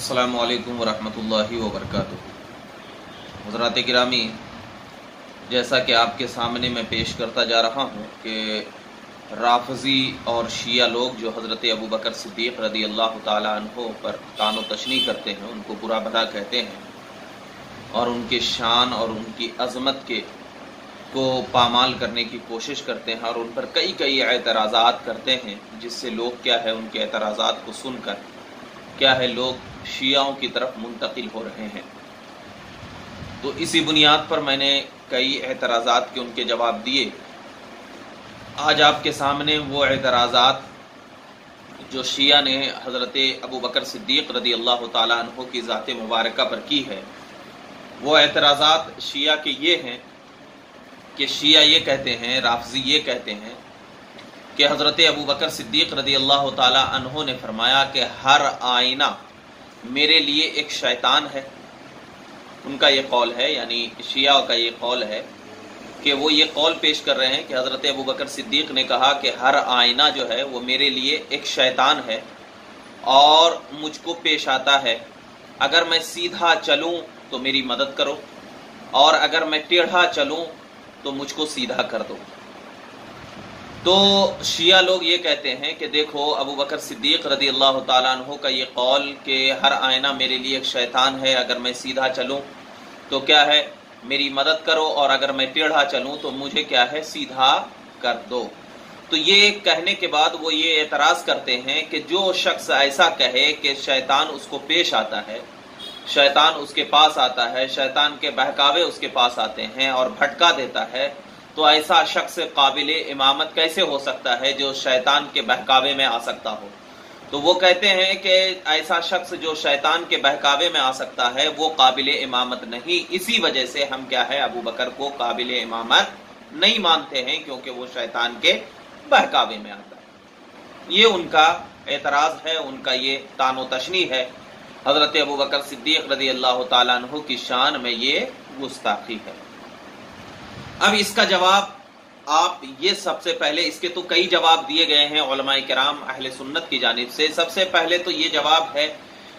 السلام علیکم ورحمۃ اللہ وبرکاتہ۔ حضرات گرامی، جیسا کہ آپ کے سامنے میں پیش کرتا جا رہا ہوں کہ رافضی اور شیعہ لوگ جو حضرت ابو بکر صدیق رضی اللہ تعالیٰ عنہ پر تان و تشنی کرتے ہیں، ان کو برا بھلا کہتے ہیں، اور ان کے شان اور ان کی عظمت کے کو پامال کرنے کی کوشش کرتے ہیں اور ان پر کئی کئی اعتراضات کرتے ہیں، جس سے لوگ کیا ہے، ان کے اعتراضات کو سن کر کیا ہے لوگ شیعوں کی طرف منتقل ہو رہے ہیں؟ تو اسی بنیاد پر میں نے کئی اعتراضات کے ان کے جواب دیے۔ آج آپ کے سامنے وہ اعتراضات جو شیعہ نے حضرت ابو بکر صدیق رضی اللہ تعالیٰ عنہ کی ذات مبارکہ پر کی ہے، وہ اعتراضات شیعہ کے یہ ہیں کہ شیعہ یہ کہتے ہیں، رافضی یہ کہتے ہیں کہ حضرت ابو بکر صدیق رضی اللہ تعالی عنہ نے فرمایا کہ ہر آئینہ میرے لیے ایک شیطان ہے۔ ان کا یہ قول ہے یعنی شیعہ کا یہ قول ہے کہ وہ یہ قول پیش کر رہے ہیں کہ حضرت ابو بکر صدیق نے کہا کہ ہر آئینہ جو ہے وہ میرے لیے ایک شیطان ہے اور مجھ کو پیش آتا ہے۔ اگر میں سیدھا چلوں تو میری مدد کرو اور اگر میں ٹیڑھا چلوں تو مجھ کو سیدھا کر دو۔ تو شیعہ لوگ یہ کہتے ہیں کہ دیکھو ابو بکر صدیق رضی اللہ تعالیٰ عنہ کا یہ قول کہ ہر آئینہ میرے لیے ایک شیطان ہے، اگر میں سیدھا چلوں تو کیا ہے؟ میری مدد کرو اور اگر میں ٹیڑھا چلوں تو مجھے کیا ہے؟ سیدھا کر دو۔ تو یہ کہنے کے بعد وہ یہ اعتراض کرتے ہیں کہ جو شخص ایسا کہے کہ شیطان اس کو پیش آتا ہے، شیطان اس کے پاس آتا ہے، شیطان کے بہکاوے اس کے پاس آتے ہیں اور بھٹکا دیتا ہے تو ایسا شخص قابل امامت کیسے ہو سکتا ہے جو شیطان کے بہکاوے میں آ سکتا ہو؟ تو وہ کہتے ہیں کہ ایسا شخص جو شیطان کے بہکاوے میں آ سکتا ہے، وہ قابل امامت نہیں۔ اسی وجہ سے ہم کیا ہے، ابو بکر کو قابل امامت نہیں مانتے ہیں کیونکہ وہ شیطان کے بہکاوے میں آتا ہے۔ یہ ان کا اعتراض ہے، ان کا یہ تان و تشنی ہے۔ حضرت ابو بکر صدیق رضی اللہ تعالیٰ عنہ کی شان میں یہ گستاخی ہے۔ اب اس کا جواب آپ یہ سب سے پہلے اس کے تو کئی جواب دیے گئے ہیں علماء کرام اہل سنت کی جانب سے۔ سب سے پہلے تو یہ جواب ہے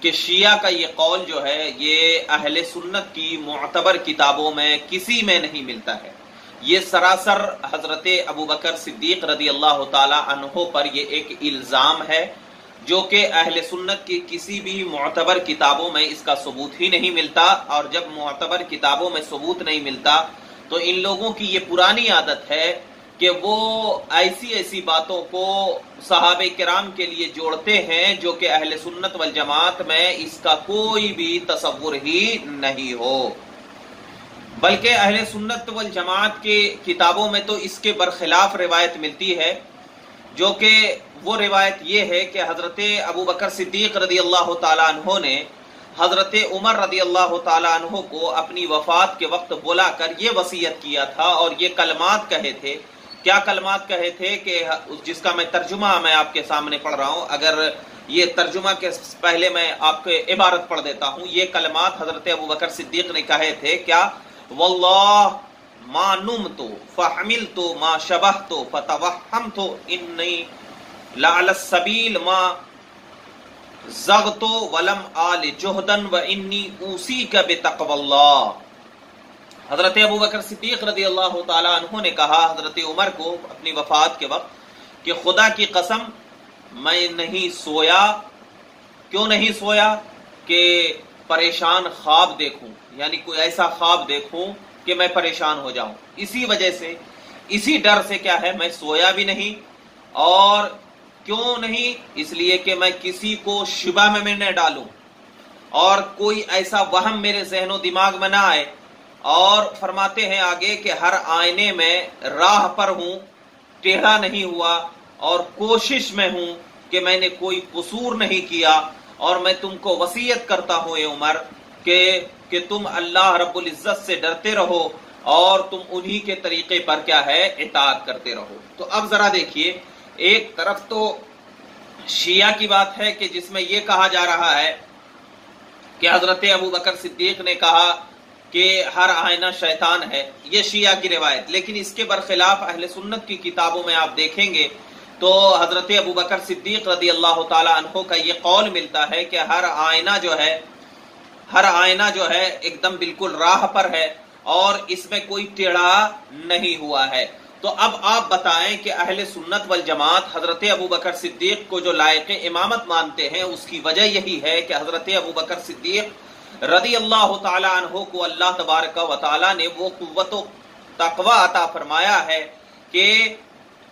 کہ شیعہ کا یہ قول جو ہے، یہ اہل سنت کی معتبر کتابوں میں کسی میں نہیں ملتا ہے۔ یہ سراسر حضرت ابو بکر صدیق رضی اللہ تعالی عنہ پر یہ ایک الزام ہے، جو کہ اہل سنت کی کسی بھی معتبر کتابوں میں اس کا ثبوت ہی نہیں ملتا۔ اور جب معتبر کتابوں میں ثبوت نہیں ملتا تو ان لوگوں کی یہ پرانی عادت ہے کہ وہ ایسی ایسی باتوں کو صحابہ کرام کے لیے جوڑتے ہیں جو کہ اہل سنت والجماعت میں اس کا کوئی بھی تصور ہی نہیں ہو۔ بلکہ اہل سنت والجماعت کے کتابوں میں تو اس کے برخلاف روایت ملتی ہے، جو کہ وہ روایت یہ ہے کہ حضرت ابو بکر صدیق رضی اللہ تعالیٰ عنہ نے حضرت عمر رضی اللہ تعالیٰ عنہ کو اپنی وفات کے وقت بلا کر یہ وسیعت کیا تھا اور یہ کلمات کہے تھے۔ کیا کلمات کہے تھے کہ جس کا میں ترجمہ میں آپ کے سامنے پڑھ رہا ہوں، اگر یہ ترجمہ کے پہلے میں آپ کے عبارت پڑھ دیتا ہوں، یہ کلمات حضرت ابو بکر صدیق نے کہے تھے، کیا؟ واللہ ما نم تو فحمل تو ما شبہ تو فتوہم تو انی لعل السبیل ما زغتو ولم آل جہدن و انی اوسی کا بتقو اللہ۔ حضرت ابو بکر صدیق رضی اللہ تعالی عنہ نے کہا، حضرت عمر کو اپنی وفات کے وقت کہ خدا کی قسم میں نہیں سویا، کیوں نہیں سویا؟ کہ پریشان خواب دیکھوں یعنی کوئی ایسا خواب دیکھوں کہ میں پریشان ہو جاؤں۔ اسی وجہ سے، اسی ڈر سے کیا ہے، میں سویا بھی نہیں اور کیوں نہیں؟ اس لیے کہ میں کسی کو شبہ میں میں نہ ڈالوں۔ اور کوئی ایسا وہم میرے ذہن و دماغ میں نہ آئے۔ اور فرماتے ہیں آگے کہ ہر آئینے میں راہ پر ہوں، ٹیڑھا نہیں ہوا، اور کوشش میں ہوں کہ میں نے کوئی قصور نہیں کیا۔ اور میں تم کو وسیعت کرتا ہوں، اے عمر، کہ کہ تم اللہ رب العزت سے ڈرتے رہو، اور تم انہی کے طریقے پر کیا ہے، اطاعت کرتے رہو۔ تو اب ذرا دیکھیے ایک طرف تو شیعہ کی بات ہے کہ جس میں یہ کہا جا رہا ہے کہ حضرت ابو بکر صدیق نے کہا کہ ہر آئینہ شیطان ہے، یہ شیعہ کی روایت۔ لیکن اس کے برخلاف اہل سنت کی کتابوں میں آپ دیکھیں گے تو حضرت ابو بکر صدیق رضی اللہ تعالی عنہ کا یہ قول ملتا ہے کہ ہر آئینہ جو ہے، ہر آئینہ جو ہے، ایک دم بالکل راہ پر ہے اور اس میں کوئی ٹیڑھا نہیں ہوا ہے۔ تو اب آپ بتائیں کہ اہل سنت والجماعت حضرت ابو بکر صدیق کو جو لائق امامت مانتے ہیں، اس کی وجہ یہی ہے کہ حضرت ابو بکر صدیق رضی اللہ تعالی عنہ کو اللہ تبارک و تعالی نے وہ قوت و تقوی عطا فرمایا ہے کہ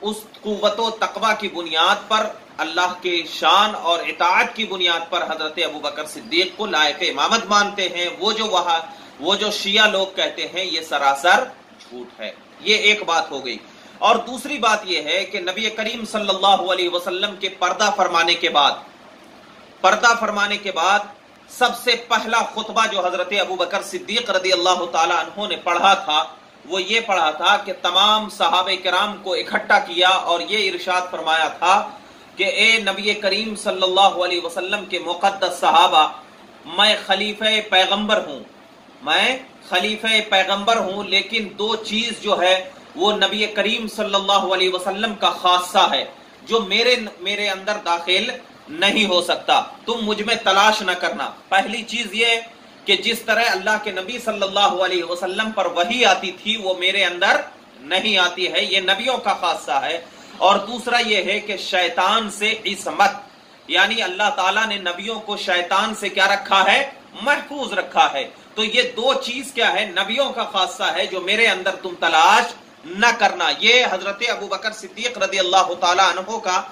اس قوت و تقوی کی بنیاد پر، اللہ کے شان اور اطاعت کی بنیاد پر حضرت ابو بکر صدیق کو لائق امامت مانتے ہیں۔ وہ جو وہاں، وہ جو شیعہ لوگ کہتے ہیں، یہ سراسر جھوٹ ہے۔ یہ ایک بات ہو گئی۔ اور دوسری بات یہ ہے کہ نبی کریم صلی اللہ علیہ وسلم کے پردہ فرمانے کے بعد، پردہ فرمانے کے بعد سب سے پہلا خطبہ جو حضرت ابو بکر صدیق رضی اللہ تعالی عنہ نے پڑھا تھا، وہ یہ پڑھا تھا کہ تمام صحابہ کرام کو اکٹھا کیا اور یہ ارشاد فرمایا تھا کہ اے نبی کریم صلی اللہ علیہ وسلم کے مقدس صحابہ، میں خلیفہ پیغمبر ہوں۔ میں خلیفہ پیغمبر ہوں، لیکن دو چیز جو ہے، وہ نبی کریم صلی اللہ علیہ وسلم کا خاصہ ہے، جو میرے میرے اندر داخل نہیں ہو سکتا۔ تم مجھ میں تلاش نہ کرنا۔ پہلی چیز یہ کہ جس طرح اللہ کے نبی صلی اللہ علیہ وسلم پر وہی آتی تھی، وہ میرے اندر نہیں آتی ہے۔ یہ نبیوں کا خاصہ ہے۔ اور دوسرا یہ ہے کہ شیطان سے عصمت۔ یعنی اللہ تعالیٰ نے نبیوں کو شیطان سے کیا رکھا ہے؟ محفوظ رکھا ہے۔ تو یہ دو چیز کیا ہے؟ نبیوں کا خاصہ ہے جو میرے اندر تم تلاش نہ کرنا۔ یہ حضرت ابو بکر صدیق رضی اللہ تعالی عنہ کا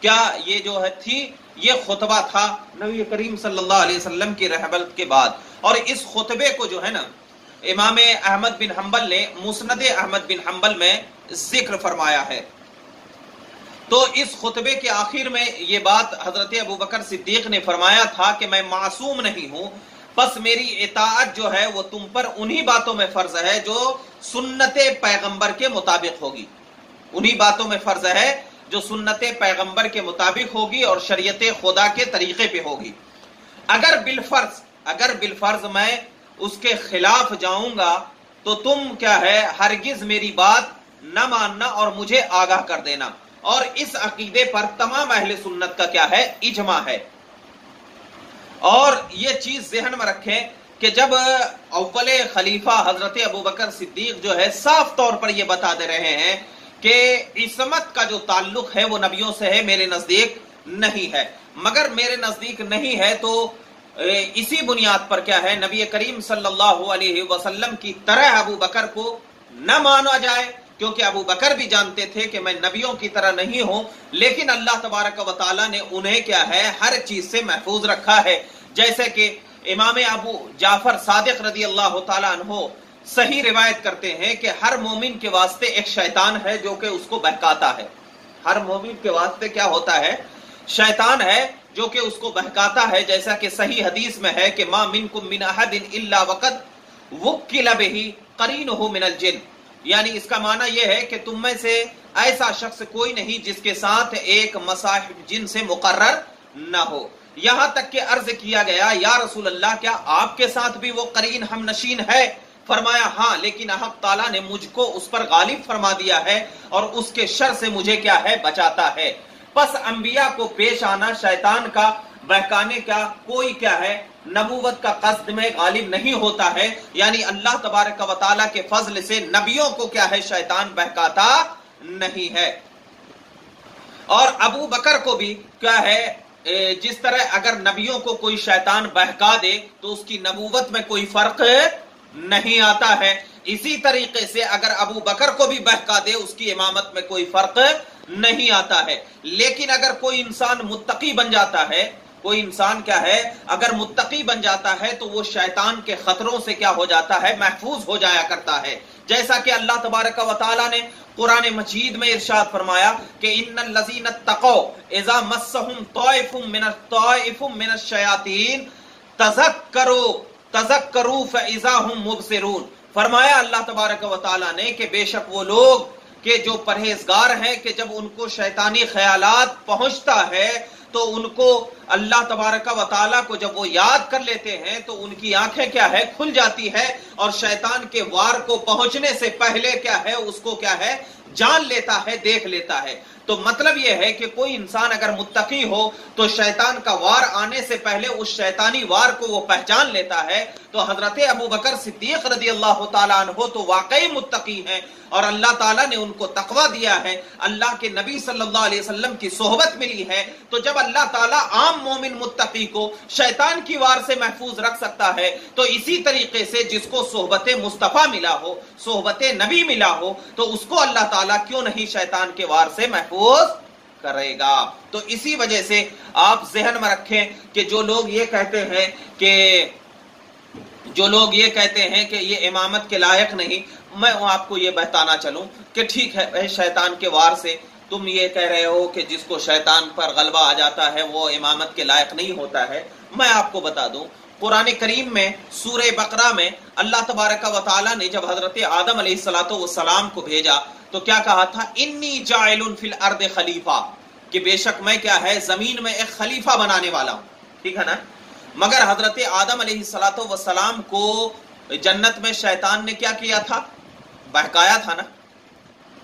کیا یہ جو ہے تھی، یہ خطبہ تھا نبی کریم صلی اللہ علیہ وسلم کی رحبت کے بعد۔ اور اس خطبے کو جو ہے نا، امام احمد بن حنبل نے مسند احمد بن حنبل میں ذکر فرمایا ہے۔ تو اس خطبے کے آخر میں یہ بات حضرت ابو بکر صدیق نے فرمایا تھا کہ میں معصوم نہیں ہوں۔ بس میری اطاعت جو ہے وہ تم پر انہی باتوں میں فرض ہے جو سنت پیغمبر کے مطابق ہوگی۔ انہی باتوں میں فرض ہے جو سنت پیغمبر کے مطابق ہوگی اور شریعت خدا کے طریقے پہ ہوگی۔ اگر بالفرض اگر بالفرض میں اس کے خلاف جاؤں گا تو تم کیا ہے، ہرگز میری بات نہ ماننا اور مجھے آگاہ کر دینا۔ اور اس عقیدے پر تمام اہل سنت کا کیا ہے، اجماع ہے۔ اور یہ چیز ذہن میں رکھیں کہ جب اول خلیفہ حضرت ابو بکر صدیق جو ہے صاف طور پر یہ بتا دے رہے ہیں کہ عصمت کا جو تعلق ہے وہ نبیوں سے ہے، میرے نزدیک نہیں ہے۔ مگر میرے نزدیک نہیں ہے تو اسی بنیاد پر کیا ہے؟ نبی کریم صلی اللہ علیہ وسلم کی طرح ابو بکر کو نہ مانا جائے۔ کیونکہ ابو بکر بھی جانتے تھے کہ میں نبیوں کی طرح نہیں ہوں، لیکن اللہ تبارک و تعالیٰ نے انہیں کیا ہے، ہر چیز سے محفوظ رکھا ہے۔ جیسے کہ امام ابو جعفر صادق رضی اللہ تعالیٰ عنہ صحیح روایت کرتے ہیں کہ ہر مومن کے واسطے ایک شیطان ہے جو کہ اس کو بہکاتا ہے۔ ہر مومن کے واسطے کیا ہوتا ہے؟ شیطان ہے جو کہ اس کو بہکاتا ہے، جیسا کہ صحیح حدیث میں ہے کہ ما منکم من احد الا وقد وکل به قرینه من الجن۔ یعنی اس کا معنی یہ ہے کہ تم میں سے ایسا شخص کوئی نہیں جس کے ساتھ ایک مصاحب جن سے مقرر نہ ہو۔ یہاں تک کہ عرض کیا گیا، یا رسول اللہ، کیا آپ کے ساتھ بھی وہ قرین ہم نشین ہے؟ فرمایا ہاں لیکن احب تعالیٰ نے مجھ کو اس پر غالب فرما دیا ہے اور اس کے شر سے مجھے کیا ہے؟ بچاتا ہے۔ پس انبیاء کو پیش آنا شیطان کا، بہکانے کا کوئی کیا ہے؟ نبوت کا قصد میں غالب نہیں ہوتا ہے۔ یعنی اللہ تبارک و تعالیٰ کے فضل سے نبیوں کو کیا ہے شیطان بہکاتا نہیں ہے۔ اور ابو بکر کو بھی کیا ہے جس طرح اگر نبیوں کو کوئی شیطان بہکا دے تو اس کی نبوت میں کوئی فرق نہیں آتا ہے۔ اسی طریقے سے اگر ابو بکر کو بھی بہکا دے، اس کی امامت میں کوئی فرق نہیں آتا ہے۔ لیکن اگر کوئی انسان متقی بن جاتا ہے کوئی انسان کیا ہے؟ اگر متقی بن جاتا ہے تو وہ شیطان کے خطروں سے کیا ہو جاتا ہے؟ محفوظ ہو جایا کرتا ہے۔ جیسا کہ اللہ تبارک و تعالی نے قرآن مجید میں ارشاد فرمایا کہ ان الذين اتقوا اذا مسهم طائف من الطائف من الشياطين تذكروا تذكروا فاذا هم مبصرون۔ فرمایا اللہ تبارک و تعالی نے کہ بے شک وہ لوگ کہ جو پرہیزگار ہیں کہ جب ان کو شیطانی خیالات پہنچتا ہے تو ان کو اللہ تبارک و تعالیٰ کو جب وہ یاد کر لیتے ہیں تو ان کی آنکھیں کیا ہے؟ کھل جاتی ہے اور شیطان کے وار کو پہنچنے سے پہلے کیا ہے؟ اس کو کیا ہے؟ جان لیتا ہے، دیکھ لیتا ہے۔ تو مطلب یہ ہے کہ کوئی انسان اگر متقی ہو تو شیطان کا وار آنے سے پہلے اس شیطانی وار کو وہ پہچان لیتا ہے۔ تو حضرت ابو بکر صدیق رضی اللہ تعالیٰ عنہ تو واقعی متقی ہیں اور اللہ تعالیٰ نے ان کو تقوی دیا ہے۔ اللہ کے نبی صلی اللہ علیہ وسلم کی صحبت ملی ہے۔ تو جب اللہ تعالیٰ عام مومن متقی کو شیطان کی وار سے محفوظ رکھ سکتا ہے، تو اسی طریقے سے جس کو صحبت مصطفیٰ ملا ہو، صحبت نبی ملا ہو، تو اس کو اللہ تعالیٰ کیوں نہیں شیطان کے وار سے محفوظ کرے گا؟ تو اسی وجہ سے آپ ذہن میں رکھیں کہ جو لوگ یہ کہتے ہیں کہ، جو لوگ یہ کہتے ہیں کہ یہ امامت کے لائق نہیں، میں آپ کو یہ بہتانا چلوں کہ ٹھیک ہے شیطان کے وار سے تم یہ کہہ رہے ہو کہ جس کو شیطان پر غلبہ آ جاتا ہے وہ امامت کے لائق نہیں ہوتا ہے، میں آپ کو بتا دوں۔ قرآن کریم میں، سورہ بقرہ میں اللہ تبارک و تعالی نے جب حضرت آدم علیہ السلاۃ والسلام کو بھیجا، تو کیا کہا تھا؟ انی جائل فی الارض خلیفہ کہ بے شک میں کیا ہے، زمین میں ایک خلیفہ بنانے والا ہوں۔ ٹھیک ہے نا؟ مگر حضرت آدم علیہ السلاۃ والسلام کو جنت میں شیطان نے کیا کیا تھا؟ بہکایا تھا نا۔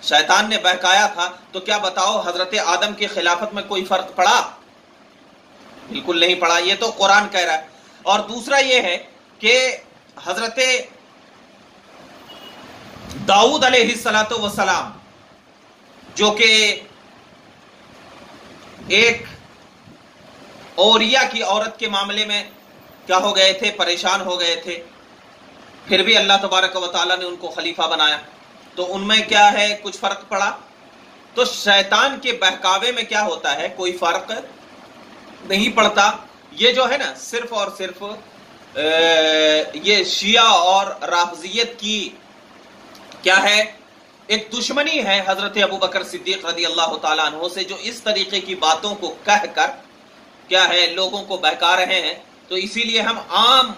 شیطان نے بہکایا تھا، تو کیا بتاؤ حضرت آدم کی خلافت میں کوئی فرق پڑا؟ بالکل نہیں پڑا، یہ تو قرآن کہہ رہا ہے۔ اور دوسرا یہ ہے کہ حضرت داؤد علیہ السلاۃ وسلام جو کہ ایک اوریا کی عورت کے معاملے میں کیا ہو گئے تھے؟ پریشان ہو گئے تھے۔ پھر بھی اللہ تبارک و تعالیٰ نے ان کو خلیفہ بنایا۔ تو ان میں کیا ہے؟ کچھ فرق پڑا؟ تو شیطان کے بہکاوے میں کیا ہوتا ہے؟ کوئی فرق نہیں پڑتا۔ یہ جو ہے نا، صرف اور صرف یہ شیعہ اور رافضیت کی کیا ہے؟ ایک دشمنی ہے حضرت ابو بکر صدیق رضی اللہ تعالیٰ عنہ سے، جو اس طریقے کی باتوں کو کہہ کر کیا ہے، لوگوں کو بہکا رہے ہیں۔ تو اسی لیے ہم عام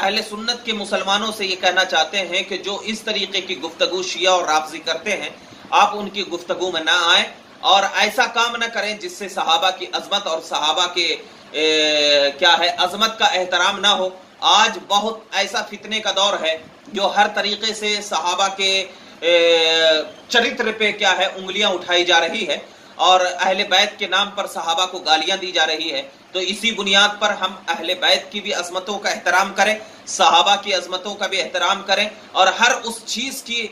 اہل سنت کے مسلمانوں سے یہ کہنا چاہتے ہیں کہ جو اس طریقے کی گفتگو شیعہ اور رافضی کرتے ہیں، آپ ان کی گفتگو میں نہ آئیں اور ایسا کام نہ کریں جس سے صحابہ کی عظمت اور صحابہ کے کیا ہے، عظمت کا احترام نہ ہو۔ آج بہت ایسا فتنے کا دور ہے جو ہر طریقے سے صحابہ کے چرتر پہ کیا ہے، انگلیاں اٹھائی جا رہی ہے۔ اور اہل بیت کے نام پر صحابہ کو گالیاں دی جا رہی ہے۔ تو اسی بنیاد پر ہم اہل بیت کی بھی عظمتوں کا احترام کریں، صحابہ کی عظمتوں کا بھی احترام کریں اور ہر اس چیز کی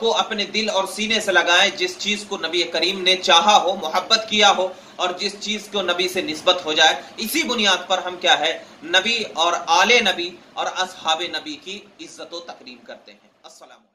کو اپنے دل اور سینے سے لگائیں جس چیز کو نبی کریم نے چاہا ہو، محبت کیا ہو اور جس چیز کو نبی سے نسبت ہو جائے۔ اسی بنیاد پر ہم کیا ہے، نبی اور آل نبی اور اصحاب نبی کی عزت و تقریب کرتے ہیں۔ السلام